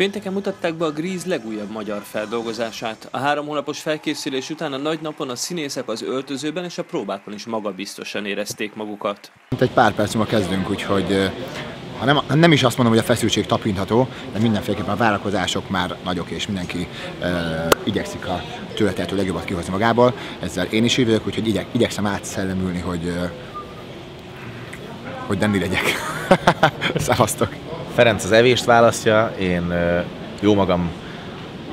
Pénteken mutatták be a Grease legújabb magyar feldolgozását. A három hónapos felkészülés után a nagy napon a színészek az öltözőben és a próbákon is magabiztosan érezték magukat. Egy pár perc múlva kezdünk, úgyhogy ha nem, nem is azt mondom, hogy a feszültség tapintható, de mindenféleképpen a várakozások már nagyok, és mindenki uh, igyekszik a tőleteltő legjobbat kihozni magából. Ezzel én is így úgyhogy igyek, igyekszem átszellemülni, hogy, hogy nem legyek. Szevasztok! Ferenc az evést választja, én jó magam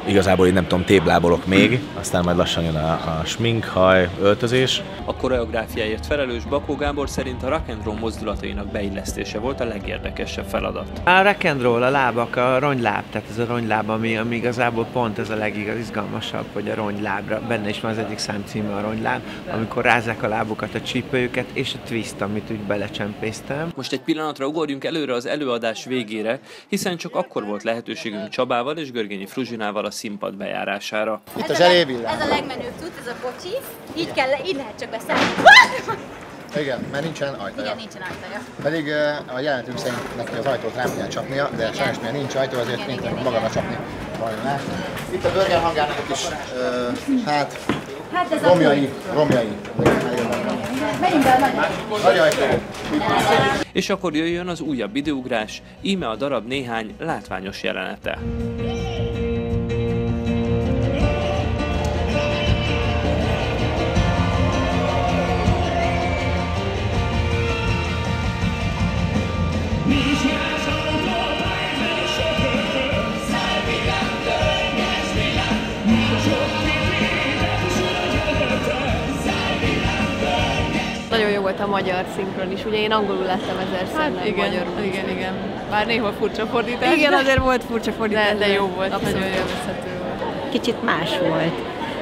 igazából én nem tudom, téblábolok még, aztán majd lassan jön a, a smink, haj, öltözés. A koreográfiáért felelős Bakó Gábor szerint a rock and roll mozdulatainak beillesztése volt a legérdekesebb feladat. A rock and roll, a lábak, a rongyláb, tehát ez a rongyláb, ami, ami igazából pont ez a legizgalmasabb, hogy a rongylábra, benne is van az egyik szám címe a rongyláb, amikor rázzák a lábukat, a csípőjüket, és a twist, amit úgy belecsempésztem. Most egy pillanatra ugorjunk előre az előadás végére, hiszen csak akkor volt lehetőségünk Csabával és Görgényi Fruzsinával a színpad bejárására. Itt a zserébillám. Ez a legmenőbb tud, ez a bocsi. Így, kell, így lehet csak beszállni. Igen, mert nincsen ajtaja. Igen, nincsen ajtaja. Pedig uh, a jelentők szerint neki az ajtót rám kell csapnia, de sajnos mivel nincs ajtó, azért Igen, igen, magamra csapni. Valamilyen. Itt a burger hangárnak is, uh, hát, Hát ez a romjai, romjai. Menjünk be a nagy Nagy ajtó. És akkor jöjjön az újabb időugrás, íme a darab néhány látványos jelenete. Volt a magyar szinkron is, ugye én angolul láttam ezerszer, Hát nem igen, magyarul. igen, igen. Bár néha furcsa fordítás. Igen, de- azért volt furcsa fordítás, de, de jó volt, abszolút. nagyon élvezhető volt. kicsit más volt.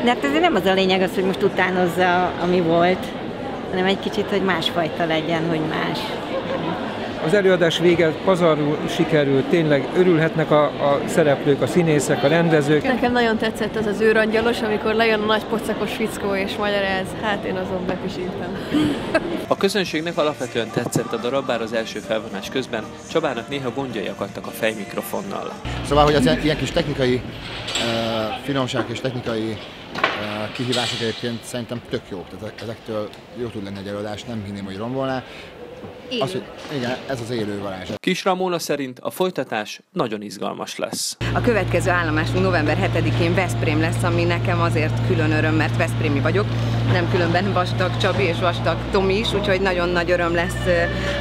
De hát azért nem az a lényeg az, hogy most utánozza, ami volt, hanem egy kicsit, hogy másfajta legyen, hogy más. Az előadás vége pazarul sikerült, tényleg örülhetnek a, a szereplők, a színészek, a rendezők. Nekem nagyon tetszett az az őrangyalos, amikor lejön a nagy pocakos fickó és magyaráz, hát én azon bepisítem. A közönségnek alapvetően tetszett a darab, bár az első felvonás közben Csabának néha gondjai akadtak a fejmikrofonnal. Szóval, hogy az ilyen, ilyen kis technikai uh, finomságok és technikai uh, kihívások egyébként szerintem tök jók. Tehát ezektől jó tud lenni egy előadás, nem hinném, hogy rombolná. Az, hogy igen, ez az élő varázs. Kis Ramóna szerint a folytatás nagyon izgalmas lesz. A következő állomásunk november 7-én Veszprém lesz, ami nekem azért külön öröm, mert Veszprémi vagyok, nem különben Vastag Csabi és Vastag Tomi is, úgyhogy nagyon nagy öröm lesz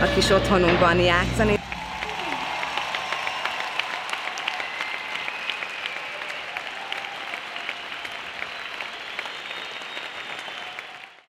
a kis otthonunkban játszani.